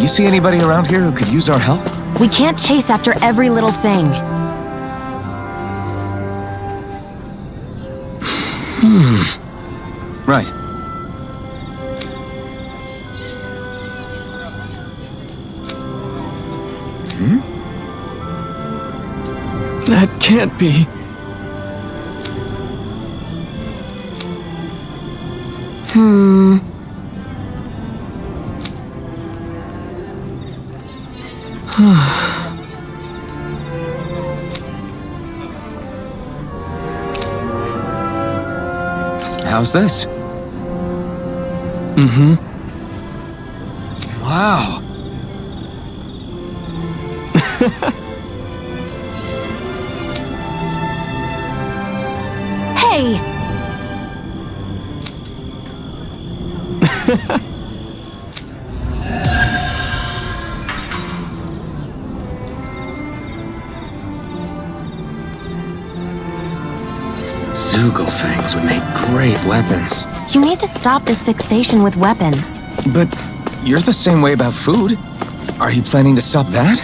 You see anybody around here who could use our help? We can't chase after every little thing. Hmm. Right. Hmm? That can't be. How's this? Mm-hmm. Wow. Zeugle fangs would make great weapons. You need to stop this fixation with weapons. But you're the same way about food. Are you planning to stop that?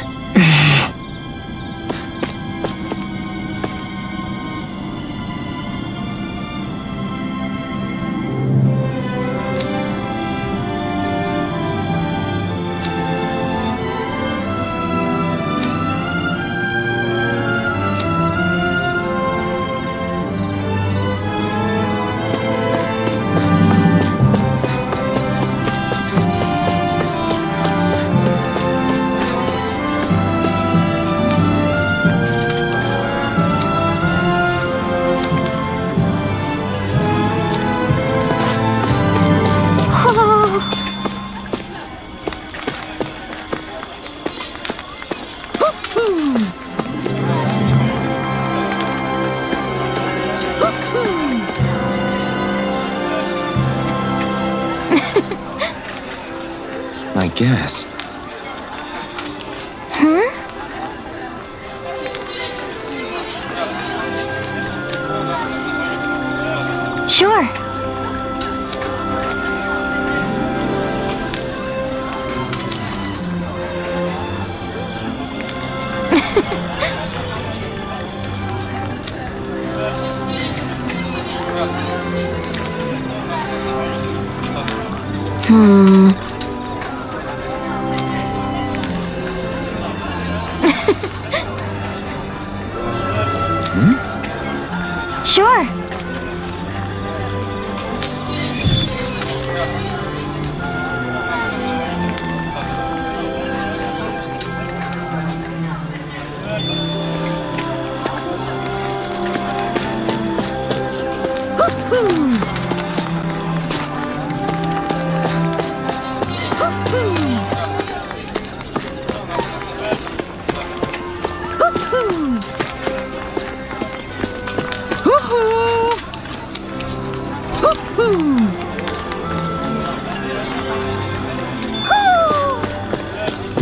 Guess.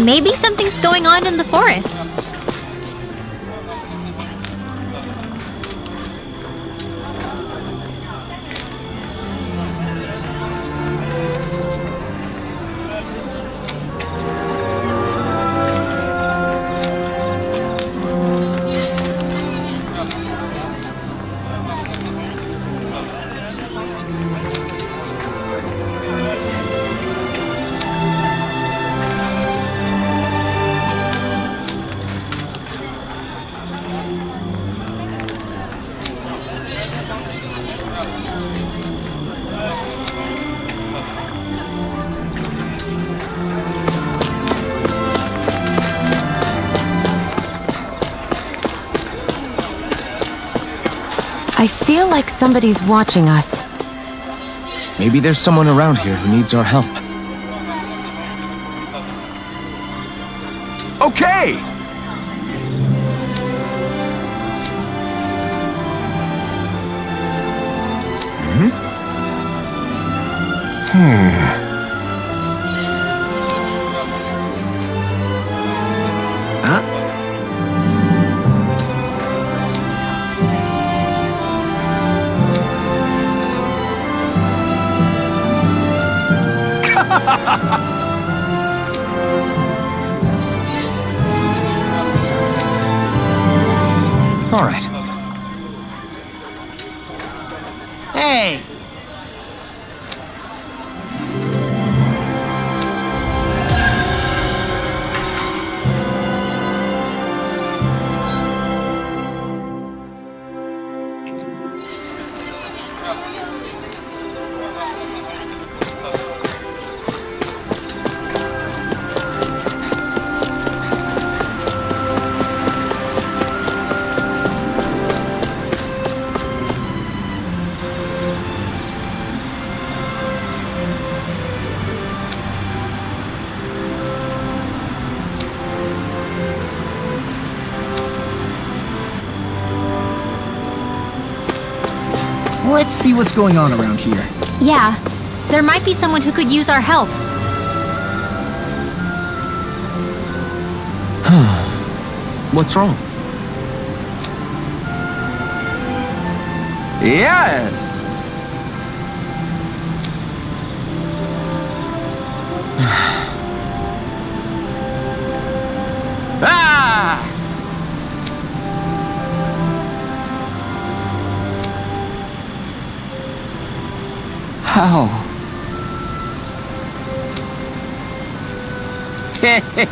Maybe something's going on in the forest. Somebody's watching us. Maybe there's someone around here who needs our help. Okay! Huh? See what's going on around here. Yeah, there might be someone who could use our help. What's wrong? Yes! Huh?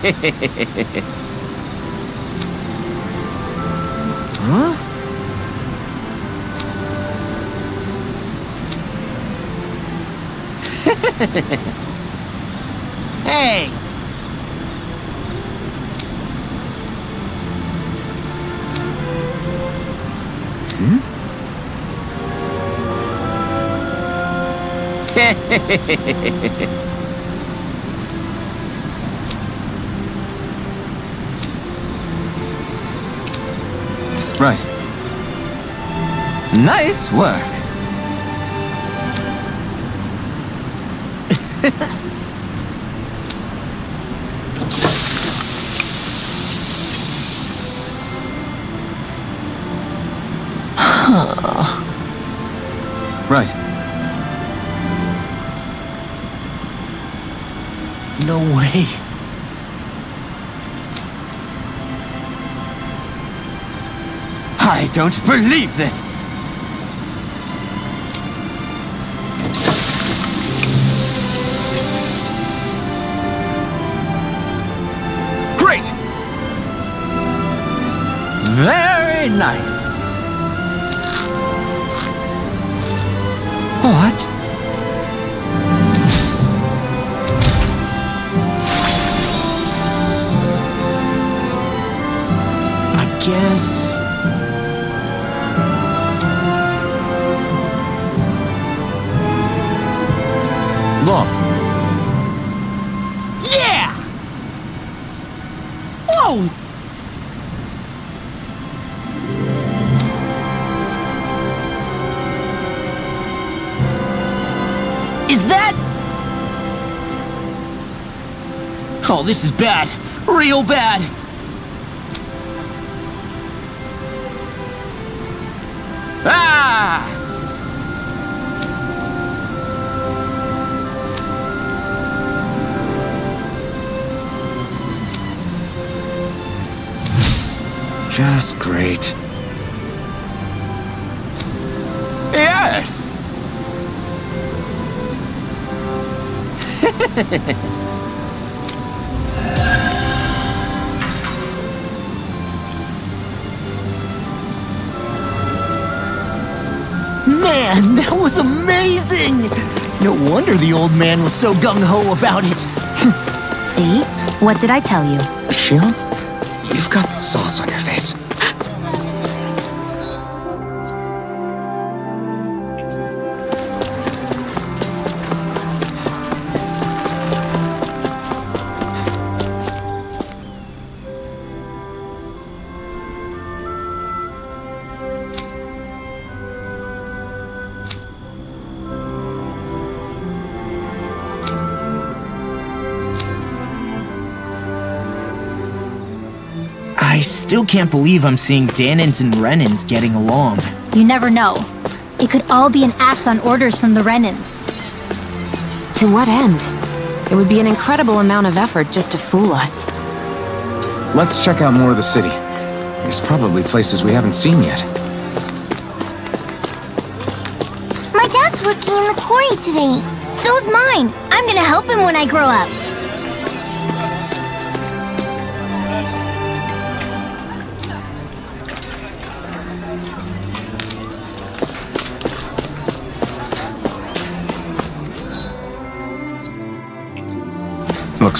hey! Hmm? Right. Nice work. Don't believe this! Great! Very nice. What? I guess. Oh, this is bad. Real bad. Ah! Just great. Yes! Man, that was amazing! No wonder the old man was so gung-ho about it. See? What did I tell you? Shionne, you've got sauce on your face. Can't believe I'm seeing Dahnans and Renans getting along. You never know. It could all be an act on orders from the Renans. To what end? It would be an incredible amount of effort just to fool us. Let's check out more of the city. There's probably places we haven't seen yet. My dad's working in the quarry today. So's mine. I'm gonna help him when I grow up.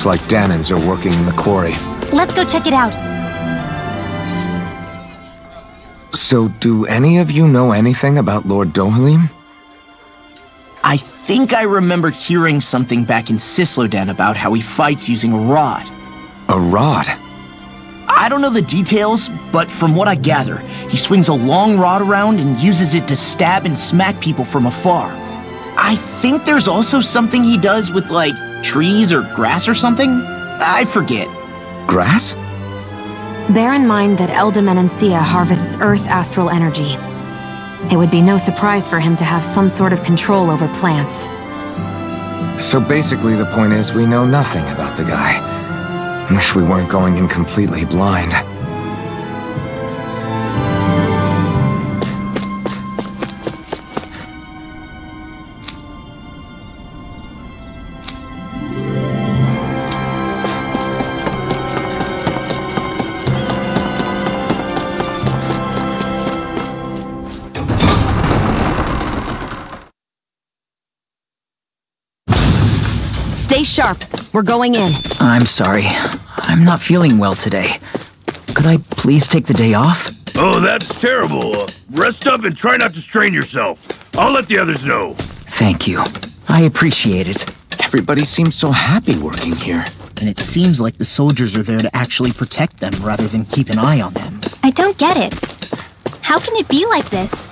Looks like Dahnans are working in the quarry. Let's go check it out. So, do any of you know anything about Lord Dohalim? I think I remember hearing something back in Cyslodia about how he fights using a rod. A rod? I don't know the details, but from what I gather, he swings a long rod around and uses it to stab and smack people from afar. I think there's also something he does with, like, trees or grass or something? I forget. Grass? Bear in mind that Elde Menancia harvests Earth astral energy. It would be no surprise for him to have some sort of control over plants. So basically, the point is we know nothing about the guy. Wish we weren't going in completely blind. Sharp. We're going in. I'm sorry. I'm not feeling well today. Could I please take the day off? Oh, that's terrible. Uh, rest up and try not to strain yourself. I'll let the others know. Thank you. I appreciate it. Everybody seems so happy working here. And it seems like the soldiers are there to actually protect them rather than keep an eye on them. I don't get it. How can it be like this?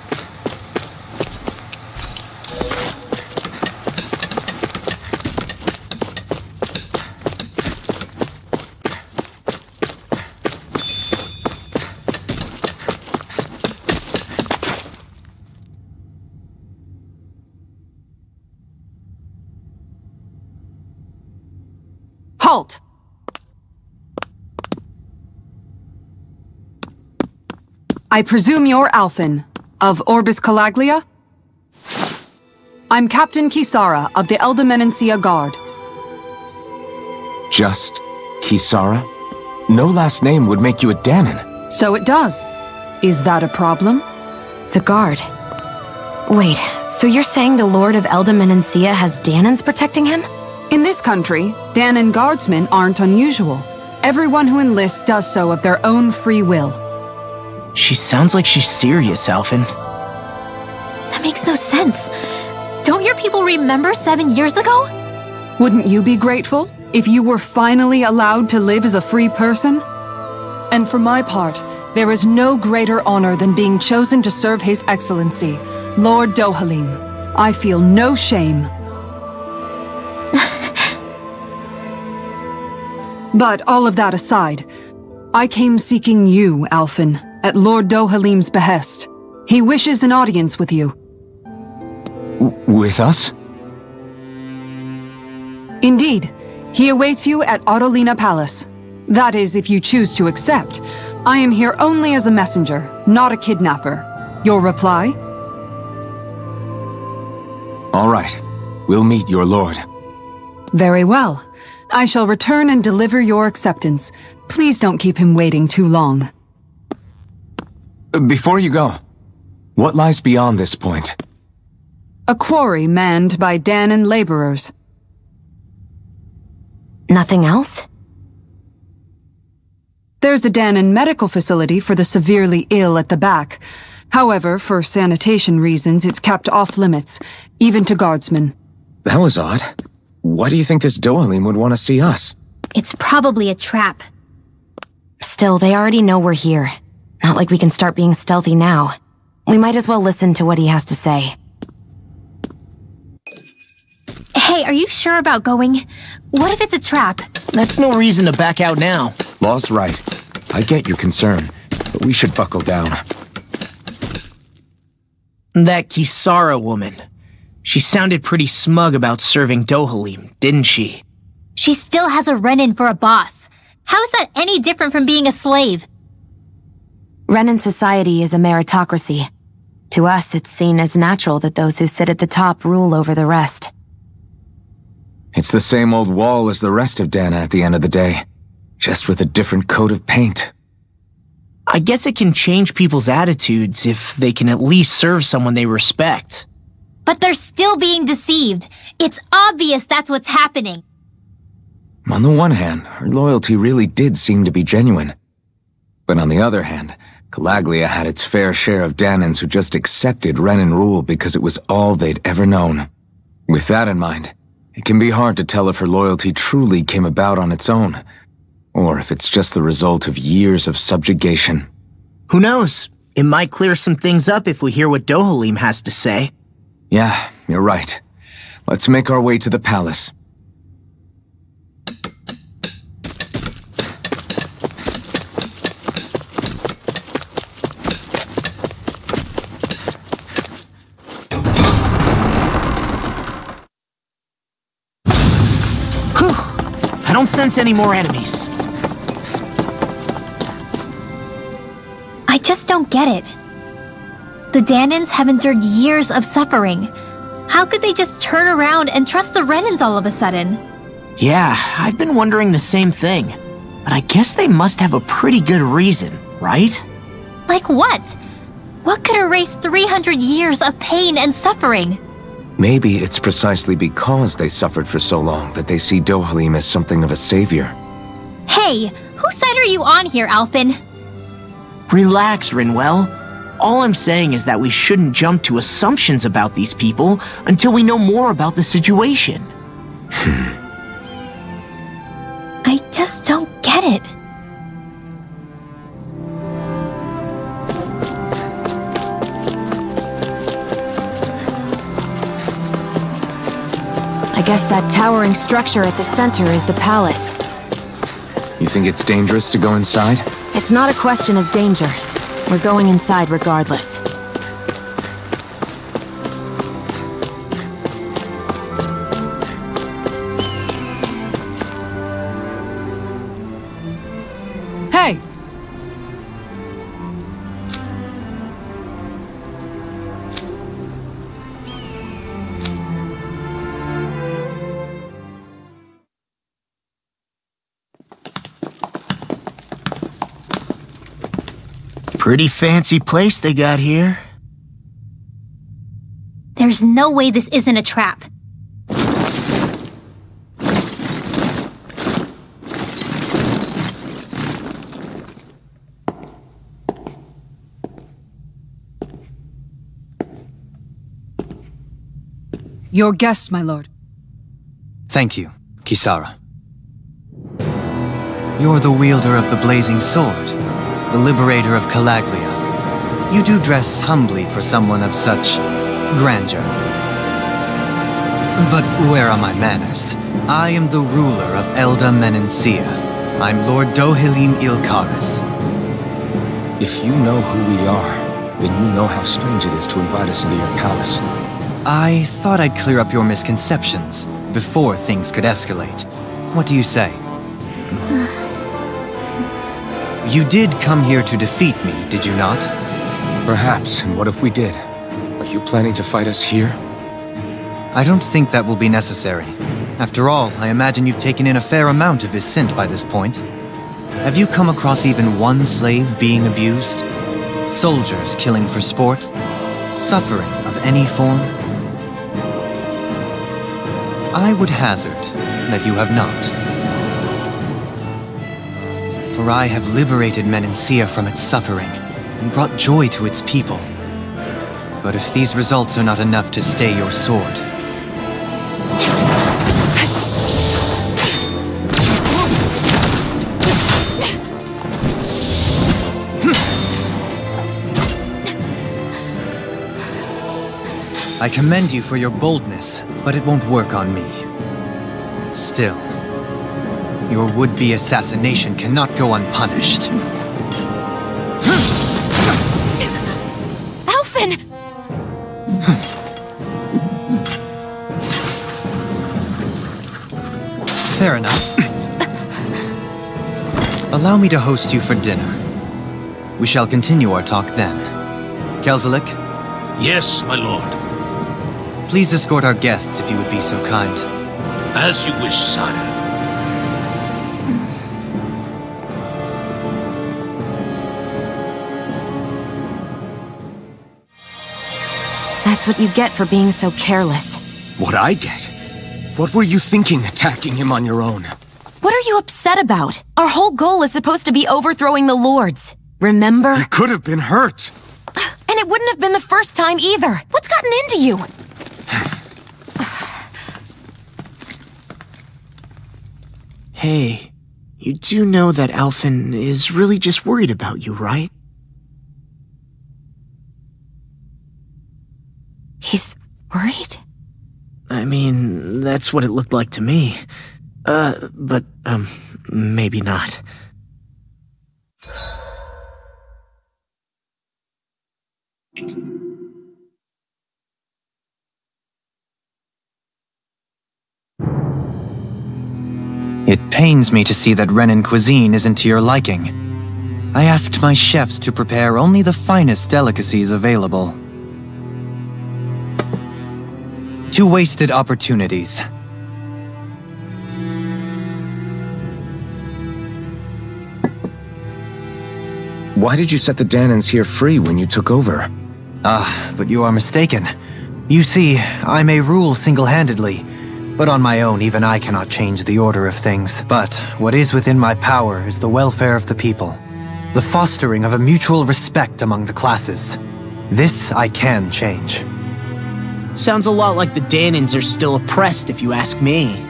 Halt! I presume you're Alphen, of Orbis Calaglia? I'm Captain Kisara of the Elde Menancia Guard. Just Kisara? No last name would make you a Dahnan. So it does. Is that a problem? The guard. Wait, so you're saying the Lord of Elde Menancia has Dahnans protecting him? In this country, Dahnan guardsmen aren't unusual. Everyone who enlists does so of their own free will. She sounds like she's serious, Alphen. That makes no sense. Don't your people remember seven years ago? Wouldn't you be grateful if you were finally allowed to live as a free person? And for my part, there is no greater honor than being chosen to serve His Excellency, Lord Dohalim. I feel no shame. But all of that aside, I came seeking you, Alphen, at Lord Dohalim's behest. He wishes an audience with you. W with us? Indeed. He awaits you at Autelina Palace. That is, if you choose to accept. I am here only as a messenger, not a kidnapper. Your reply? All right. We'll meet your lord. Very well. I shall return and deliver your acceptance. Please don't keep him waiting too long. Before you go, what lies beyond this point? A quarry manned by Dahnan laborers. Nothing else? There's a Dahnan medical facility for the severely ill at the back. However, for sanitation reasons, it's kept off limits, even to guardsmen. That was odd. Why do you think this Dohalim would want to see us? It's probably a trap. Still, they already know we're here. Not like we can start being stealthy now. We might as well listen to what he has to say. Hey, are you sure about going? What if it's a trap? That's no reason to back out now. Law's right. I get your concern, but we should buckle down. That Kisara woman. She sounded pretty smug about serving Dohalim, didn't she? She still has a Renan for a boss. How is that any different from being a slave? Renan society is a meritocracy. To us, it's seen as natural that those who sit at the top rule over the rest. It's the same old wall as the rest of Dahna at the end of the day, just with a different coat of paint. I guess it can change people's attitudes if they can at least serve someone they respect. But they're still being deceived. It's obvious that's what's happening. On the one hand, her loyalty really did seem to be genuine. But on the other hand, Calaglia had its fair share of Dahnans who just accepted Renan rule because it was all they'd ever known. With that in mind, it can be hard to tell if her loyalty truly came about on its own, or if it's just the result of years of subjugation. Who knows? It might clear some things up if we hear what Dohalim has to say. Yeah, you're right. Let's make our way to the palace. Whew! I don't sense any more enemies. I just don't get it. The Dahnans have endured years of suffering. How could they just turn around and trust the Renans all of a sudden? Yeah, I've been wondering the same thing. But I guess they must have a pretty good reason, right? Like what? What could erase 300 years of pain and suffering? Maybe it's precisely because they suffered for so long that they see Dohalim as something of a savior. Hey, whose side are you on here, Alphen? Relax, Rinwell. All I'm saying is that we shouldn't jump to assumptions about these people until we know more about the situation. Hmm. I just don't get it. I guess that towering structure at the center is the palace. You think it's dangerous to go inside? It's not a question of danger. We're going inside regardless. Pretty fancy place they got here. There's no way this isn't a trap. Your guests, my lord. Thank you, Kisara. You're the wielder of the blazing sword, the liberator of Calaglia. You do dress humbly for someone of such grandeur. But where are my manners? I am the ruler of Elde Menancia. I'm Lord Dohalim Ilkaris. If you know who we are, then you know how strange it is to invite us into your palace. I thought I'd clear up your misconceptions before things could escalate. What do you say? you did come here to defeat me, did you not? Perhaps, and what if we did? Are you planning to fight us here? I don't think that will be necessary. After all, I imagine you've taken in a fair amount of his scent by this point. Have you come across even one slave being abused? Soldiers killing for sport? Suffering of any form? I would hazard that you have not. For I have liberated Menancia from its suffering and brought joy to its people. But if these results are not enough to stay your sword, I commend you for your boldness, but it won't work on me. Still, your would-be assassination cannot go unpunished. Alphen! Fair enough. Allow me to host you for dinner. We shall continue our talk then. Kelzelik, Yes, my lord. please escort our guests if you would be so kind. As you wish, sire. That's what you get for being so careless. What I get? What were you thinking attacking him on your own? What are you upset about? Our whole goal is supposed to be overthrowing the lords. Remember? He could have been hurt. And it wouldn't have been the first time either. What's gotten into you? Hey, you do know that Alphen is really just worried about you, right? He's worried? I mean, that's what it looked like to me. Uh, but, um, maybe not. It pains me to see that Renan cuisine isn't to your liking. I asked my chefs to prepare only the finest delicacies available. Two wasted opportunities. Why did you set the Dahnans here free when you took over? Ah, but you are mistaken. You see, I may rule single-handedly, but on my own even I cannot change the order of things. But what is within my power is the welfare of the people. The fostering of a mutual respect among the classes. This I can change. Sounds a lot like the Dahnans are still oppressed, if you ask me.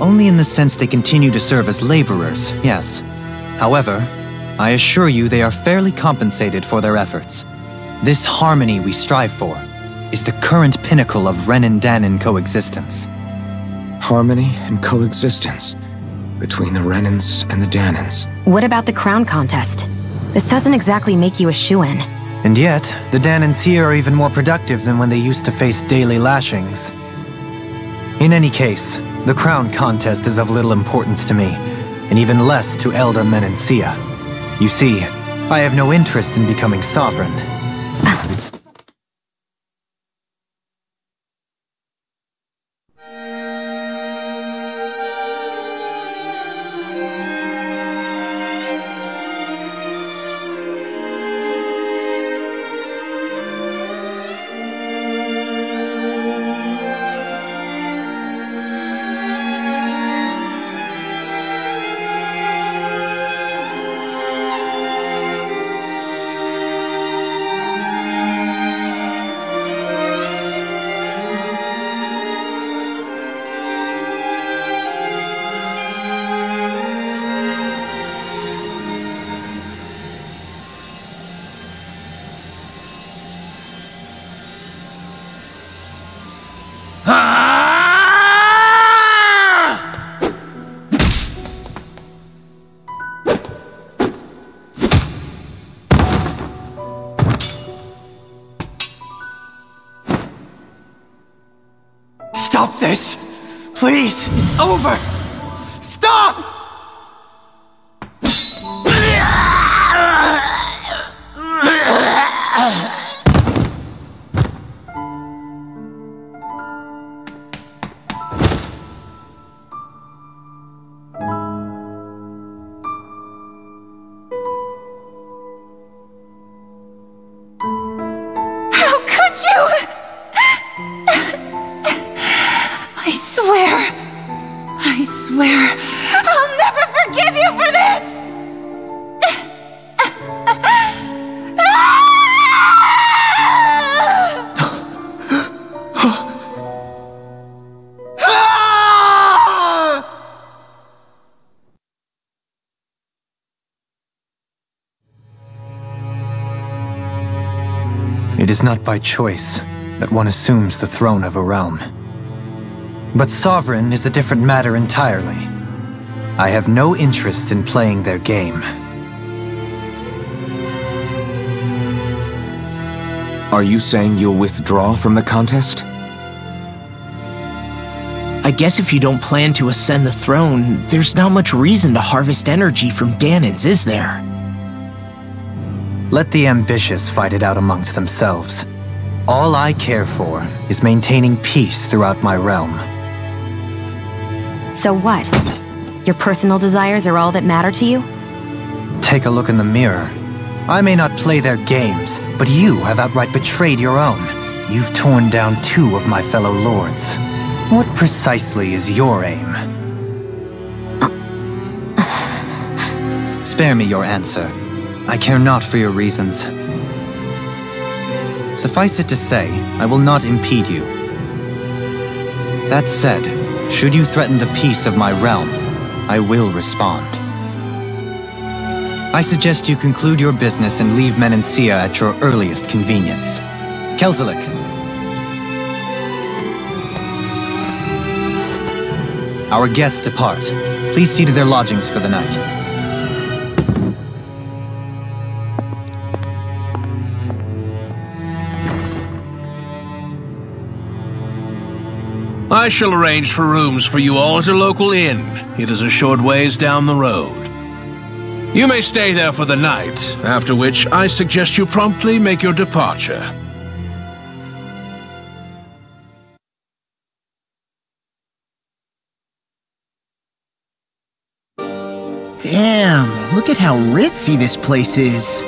Only in the sense they continue to serve as laborers, yes. However, I assure you they are fairly compensated for their efforts. This harmony we strive for is the current pinnacle of Renan Dahnan coexistence. Harmony and coexistence between the Renans and the Dahnans. What about the crown contest? This doesn't exactly make you a shoo-in. And yet, the Dahnans here are even more productive than when they used to face daily lashings. In any case, the crown contest is of little importance to me, and even less to Elde Menancia. You see, I have no interest in becoming sovereign. Stop this! Please! It's over! Not by choice that one assumes the throne of a realm. But sovereign is a different matter entirely. I have no interest in playing their game. Are you saying you'll withdraw from the contest? I guess if you don't plan to ascend the throne, there's not much reason to harvest energy from Dahnans, is there? Let the ambitious fight it out amongst themselves. All I care for is maintaining peace throughout my realm. So what? Your personal desires are all that matter to you? Take a look in the mirror. I may not play their games, but you have outright betrayed your own. You've torn down two of my fellow lords. What precisely is your aim? Spare me your answer. I care not for your reasons. Suffice it to say, I will not impede you. That said, should you threaten the peace of my realm, I will respond. I suggest you conclude your business and leave Menancia at your earliest convenience. Kelzelik. Our guests depart. Please see to their lodgings for the night. I shall arrange for rooms for you all at a local inn. It is a short ways down the road. You may stay there for the night, after which I suggest you promptly make your departure. Damn, look at how ritzy this place is.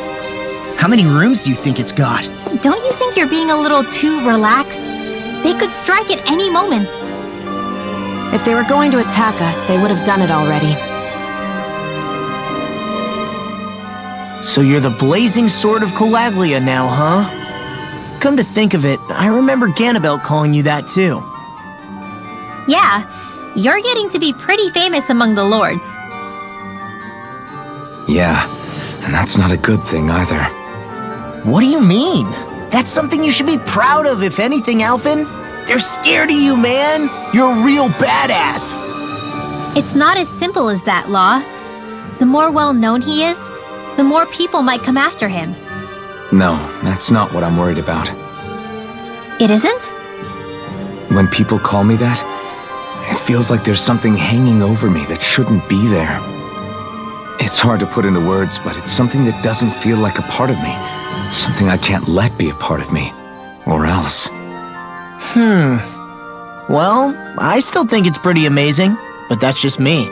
How many rooms do you think it's got? Don't you think you're being a little too relaxed? They could strike at any moment. If they were going to attack us, they would have done it already. So you're the blazing sword of Calaglia now, huh? Come to think of it, I remember Ganabelt calling you that too. Yeah, you're getting to be pretty famous among the lords. Yeah, and that's not a good thing either. What do you mean? That's something you should be proud of, if anything, Alphen. They're scared of you, man. You're a real badass. It's not as simple as that, Law. The more well known he is, the more people might come after him. No, that's not what I'm worried about. It isn't? When people call me that, it feels like there's something hanging over me that shouldn't be there. It's hard to put into words, but it's something that doesn't feel like a part of me. Something I can't let be a part of me. Or else. Hmm. Well, I still think it's pretty amazing, but that's just me.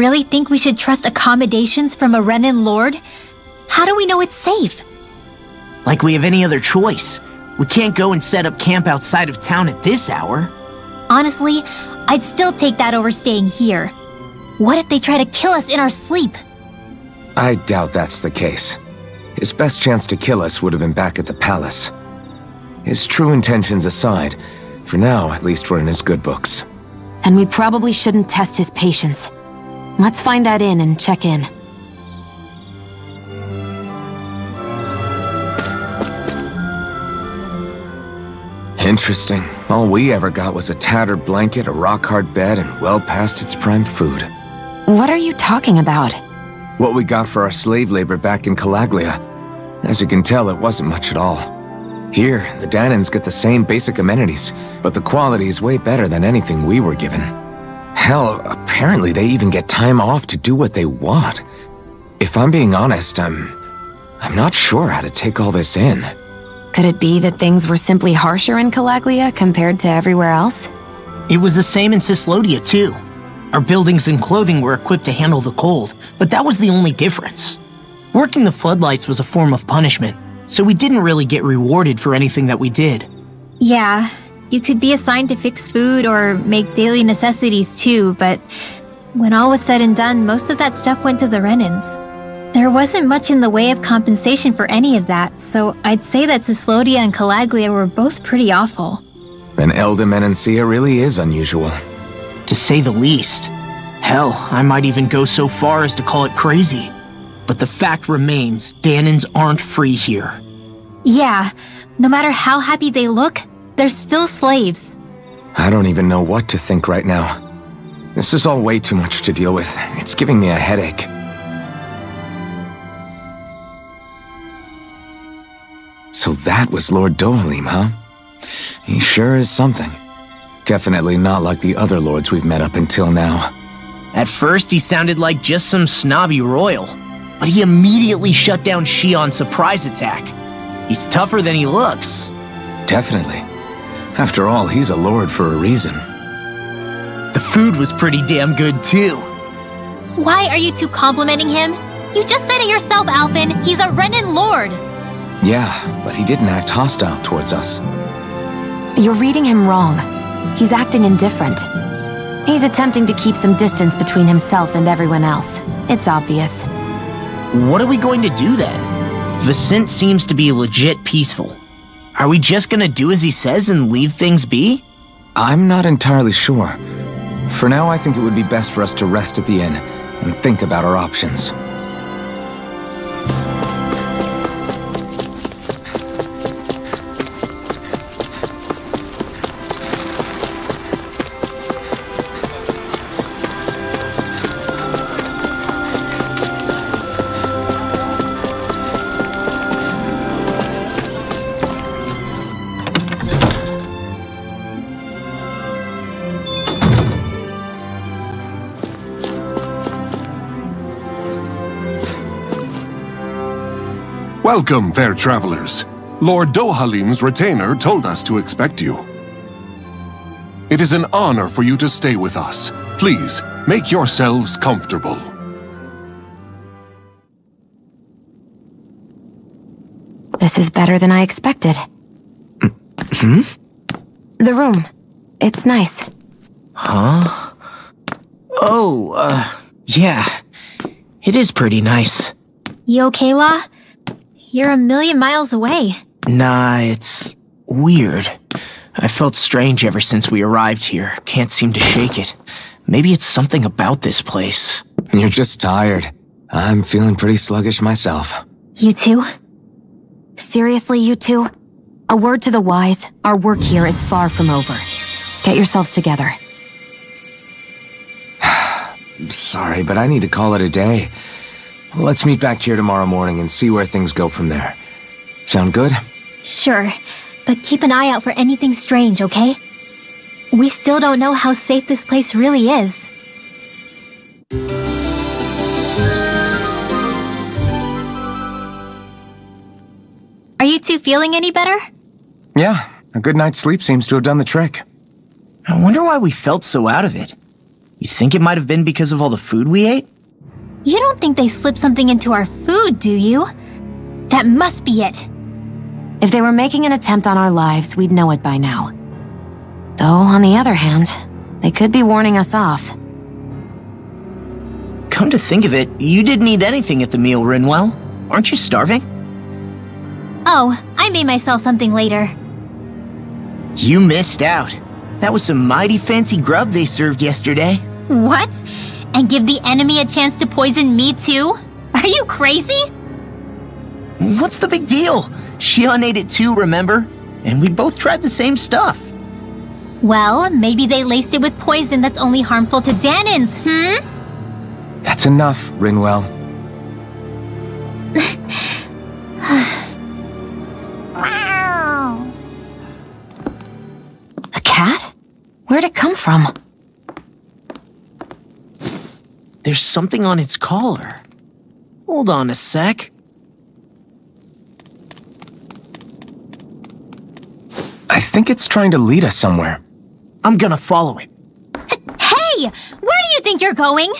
Really think we should trust accommodations from a Renan lord? How do we know it's safe? Like we have any other choice. We can't go and set up camp outside of town at this hour. Honestly, I'd still take that over staying here. What if they try to kill us in our sleep? I doubt that's the case. His best chance to kill us would have been back at the palace. His true intentions aside, for now, at least we're in his good books. Then we probably shouldn't test his patience. Let's find that inn and check in. Interesting. All we ever got was a tattered blanket, a rock-hard bed, and well past its prime food. What are you talking about? What we got for our slave labor back in Calaglia. As you can tell, it wasn't much at all. Here, the Dahnans get the same basic amenities, but the quality is way better than anything we were given. Hell, apparently they even get time off to do what they want. If I'm being honest, I'm... I'm not sure how to take all this in. Could it be that things were simply harsher in Calaglia compared to everywhere else? It was the same in Cyslodia, too. Our buildings and clothing were equipped to handle the cold, but that was the only difference. Working the floodlights was a form of punishment, so we didn't really get rewarded for anything that we did. Yeah, you could be assigned to fix food or make daily necessities too, but when all was said and done, most of that stuff went to the Renans. There wasn't much in the way of compensation for any of that, so I'd say that Cyslodia and Calaglia were both pretty awful. Then Elde Menancia really is unusual. To say the least. Hell, I might even go so far as to call it crazy. But the fact remains, Dahnans aren't free here. Yeah, no matter how happy they look, they're still slaves. I don't even know what to think right now. This is all way too much to deal with. It's giving me a headache. So that was Lord Dohalim, huh? He sure is something. Definitely not like the other lords we've met up until now. At first, he sounded like just some snobby royal, but he immediately shut down Shionne's surprise attack. He's tougher than he looks. Definitely. After all, he's a lord for a reason. The food was pretty damn good, too. Why are you two complimenting him? You just said it yourself, Alphen. He's a Renan lord. Yeah, but he didn't act hostile towards us. You're reading him wrong. He's acting indifferent. He's attempting to keep some distance between himself and everyone else. It's obvious. What are we going to do then? Vicent seems to be legit peaceful. Are we just gonna do as he says and leave things be? I'm not entirely sure. For now, I think it would be best for us to rest at the inn and think about our options. Welcome, fair travelers. Lord Dohalim's retainer told us to expect you. It is an honor for you to stay with us. Please, make yourselves comfortable. This is better than I expected. Hmm? The room. It's nice. Huh? Oh, uh, yeah. It is pretty nice. You okay, Law? You're a million miles away. Nah, it's weird. I felt strange ever since we arrived here. Can't seem to shake it. Maybe it's something about this place. You're just tired. I'm feeling pretty sluggish myself. You too? Seriously, you two? A word to the wise, our work here is far from over. Get yourselves together. Sorry, but I need to call it a day. Let's meet back here tomorrow morning and see where things go from there. Sound good? Sure, but keep an eye out for anything strange, okay? We still don't know how safe this place really is. Are you two feeling any better? Yeah, a good night's sleep seems to have done the trick. I wonder why we felt so out of it. You think it might have been because of all the food we ate? You don't think they slipped something into our food, do you? That must be it. If they were making an attempt on our lives, we'd know it by now. Though, on the other hand, they could be warning us off. Come to think of it, you didn't eat anything at the meal, Rinwell. Aren't you starving? Oh, I made myself something later. You missed out. That was some mighty fancy grub they served yesterday. What? And give the enemy a chance to poison me too? Are you crazy? What's the big deal? Shionne ate it too, remember? And we both tried the same stuff. Well, maybe they laced it with poison that's only harmful to Dahnans, hmm? That's enough, Rinwell. A cat? Where'd it come from? There's something on its collar. Hold on a sec. I think it's trying to lead us somewhere. I'm gonna follow it. Hey! Where do you think you're going?